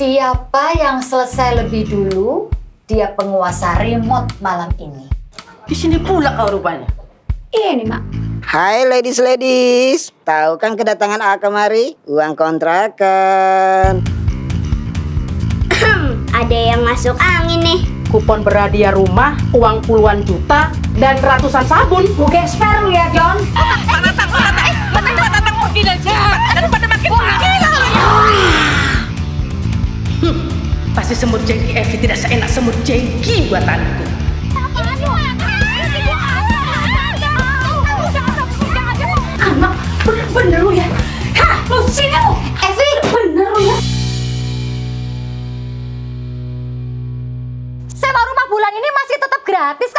Siapa yang selesai lebih dulu, dia penguasa remote malam ini. Di sini pula kau rupanya. Iya nih, Mak. Hai ladies ladies, tahu kan kedatangan A kemari? Uang kontrakan. Ada yang masuk angin nih. Kupon berhadiah rumah, uang puluhan juta, dan ratusan sabun. Gue gesper lu ya, John. Pasti semut jengki Evi tidak seenak semut jengki buatanku. Anak, bener-bener lu ya. Hah, lu sini lu. Evi, bener lu ya. Sewa rumah bulan ini masih tetap gratis